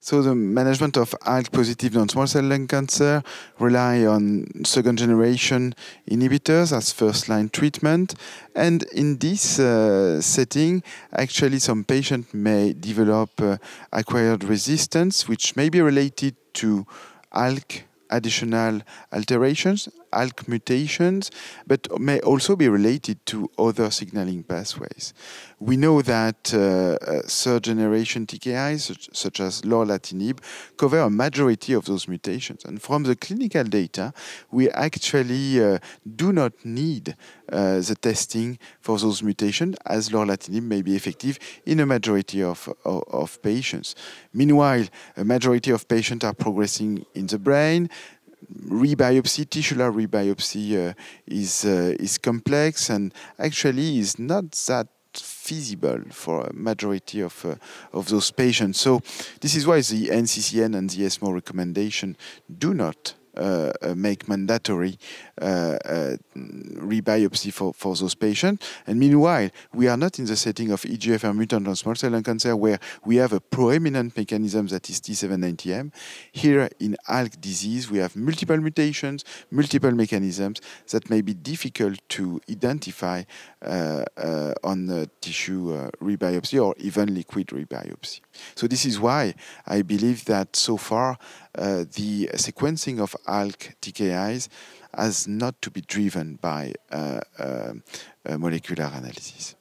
So the management of ALK-positive non-small cell lung cancer rely on second-generation inhibitors as first-line treatment. And in this uh, setting, actually some patients may develop uh, acquired resistance, which may be related to ALK additional alterations, ALK mutations, but may also be related to other signaling pathways. We know that uh, uh third generation TKIs, such, such, as lorlatinib, cover a majority of those mutations. And from the clinical data, we actually uh, do not need uh, the testing for those mutations, as lorlatinib may be effective in a majority of, of, of patients. Meanwhile, a majority of patients are progressing in the brain, rebiopsy, tisular rebiopsy uh, is uh, is complex and actually is not that feasible for a majority of uh, of those patients. So this is why the NCCN and the ESMO recommendation do not make mandatory uh, rebiopsy for, for those patients. And meanwhile, we are not in the setting of EGFR mutant non-small cell lung cancer where we have a proeminent mechanism that is T790M. Here in ALK disease, we have multiple mutations, multiple mechanisms that may be difficult to identify uh, uh, on uh, tissue rebiopsy or even liquid rebiopsy. So this is why I believe that so far the sequencing of ALK TKIs has not to be driven by uh, uh, molecular analysis.